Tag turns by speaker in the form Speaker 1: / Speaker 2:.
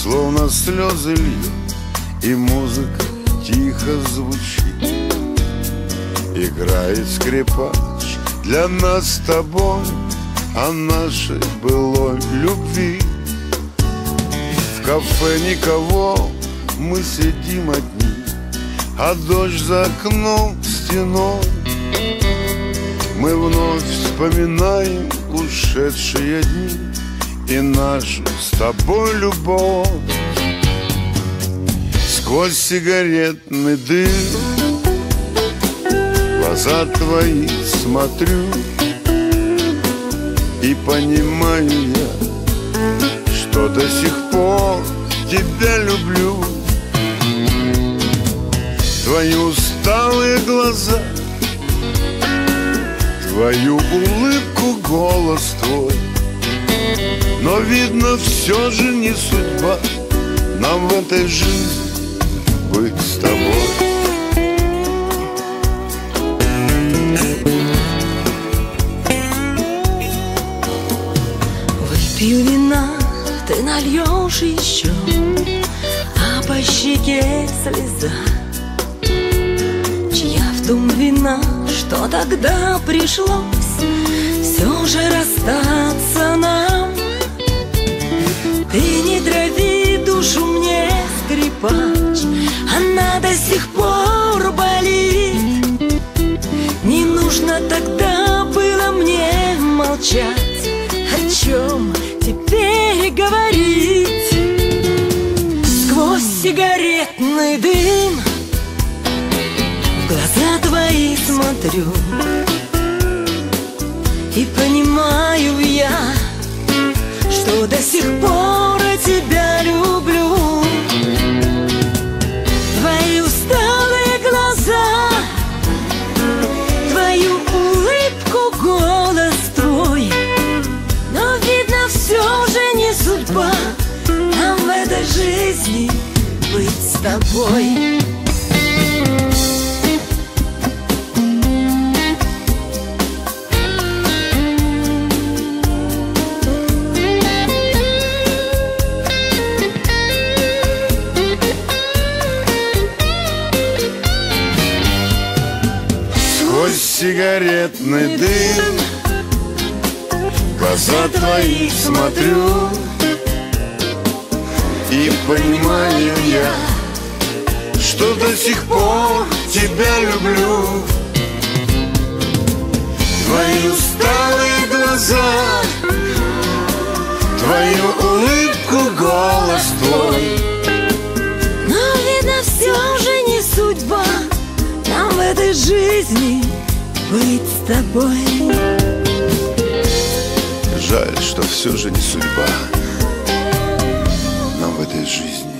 Speaker 1: Словно слезы льет И музыка тихо звучит. Играет скрипач для нас с тобой О нашей былой любви. В кафе никого, мы сидим одни А дождь за окном стеной. Мы вновь вспоминаем ушедшие дни И нашу с тобой любовь. Сквозь сигаретный дым Глаза твои смотрю И понимаю я Что до сих пор тебя люблю. Твои усталые глаза Твою улыбку, голос твой. Но видно, все же не судьба Нам в этой жизни быть с тобой
Speaker 2: ты нальешь еще А по щеке слеза. Чья в том вина, что тогда пришлось Все же расстаться нам? Ты не трави душу мне, скрипач Она до сих пор болит. Не нужно тогда было мне молчать Глаза твои смотрю. И понимаю я Что до сих пор тебя люблю. Твои усталые глаза Твою улыбку, голос твой. Но видно, все же не судьба Нам в этой жизни быть с тобой
Speaker 1: Сквозь сигаретный дым Глаза твои смотрю. И понимаю я Что до сих пор тебя люблю. Твои усталые
Speaker 2: жизни быть с тобой.
Speaker 1: Жаль, что все же не судьба Нам в этой жизни